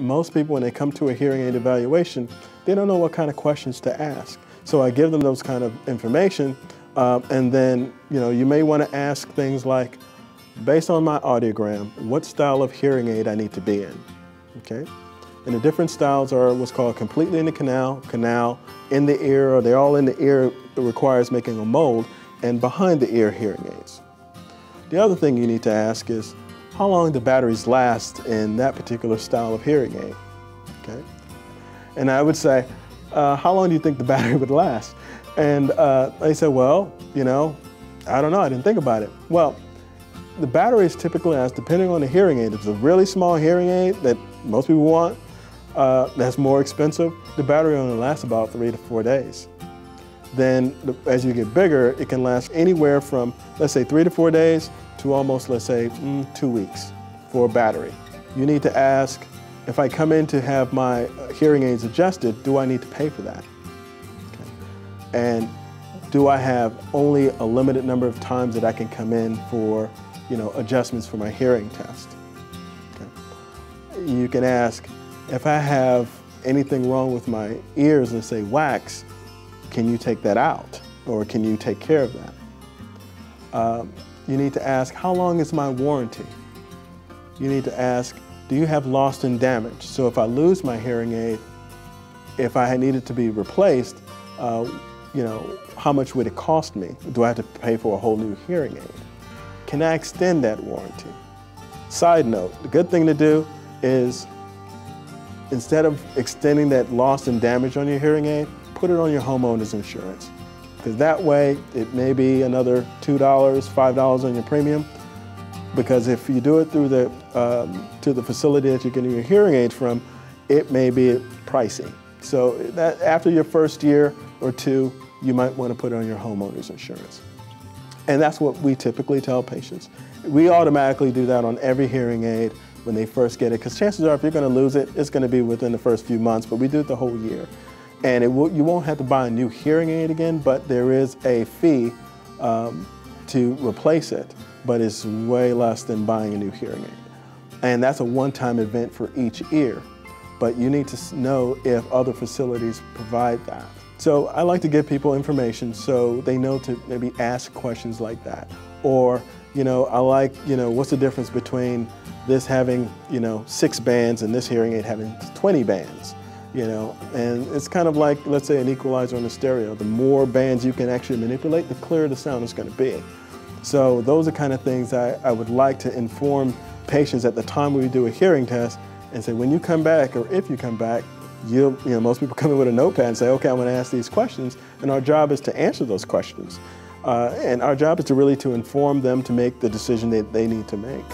most people, when they come to a hearing aid evaluation, they don't know what kind of questions to ask. So I give them those kind of information, um, and then you know you may want to ask things like, based on my audiogram, what style of hearing aid I need to be in. Okay, and the different styles are what's called completely in the canal, canal, in the ear, or they're all in the ear. It requires making a mold, and behind the ear hearing aids. The other thing you need to ask is how long the batteries last in that particular style of hearing aid. Okay, and I would say, uh, how long do you think the battery would last? And uh, they said, well, you know, I don't know, I didn't think about it. Well, the batteries typically last, depending on the hearing aid, if it's a really small hearing aid that most people want, uh, that's more expensive, the battery only lasts about three to four days. Then as you get bigger, it can last anywhere from, let's say three to four days to almost, let's say, mm, two weeks for a battery. You need to ask, if I come in to have my hearing aids adjusted, do I need to pay for that? Okay. And do I have only a limited number of times that I can come in for, you know, adjustments for my hearing test? Okay. You can ask, if I have anything wrong with my ears, let's say wax, can you take that out? Or can you take care of that? Um, you need to ask, how long is my warranty? You need to ask, do you have lost and damage? So if I lose my hearing aid, if I needed to be replaced, uh, you know, how much would it cost me? Do I have to pay for a whole new hearing aid? Can I extend that warranty? Side note, the good thing to do is instead of extending that loss and damage on your hearing aid, put it on your homeowner's insurance. Because that way, it may be another $2, $5 on your premium. Because if you do it through the, um, to the facility that you're getting your hearing aids from, it may be pricey. So that after your first year or two, you might want to put it on your homeowner's insurance. And that's what we typically tell patients. We automatically do that on every hearing aid when they first get it, because chances are if you're going to lose it, it's going to be within the first few months, but we do it the whole year. And it will, you won't have to buy a new hearing aid again, but there is a fee um, to replace it, but it's way less than buying a new hearing aid. And that's a one-time event for each ear, but you need to know if other facilities provide that. So I like to give people information so they know to maybe ask questions like that. Or, you know, I like, you know, what's the difference between this having, you know, six bands and this hearing aid having 20 bands? You know, and it's kind of like, let's say, an equalizer on a stereo. The more bands you can actually manipulate, the clearer the sound is going to be. So those are kind of things I, I would like to inform patients at the time we do a hearing test and say, when you come back, or if you come back, you you know, most people come in with a notepad and say, okay, I'm going to ask these questions, and our job is to answer those questions. Uh, and our job is to really to inform them to make the decision that they need to make.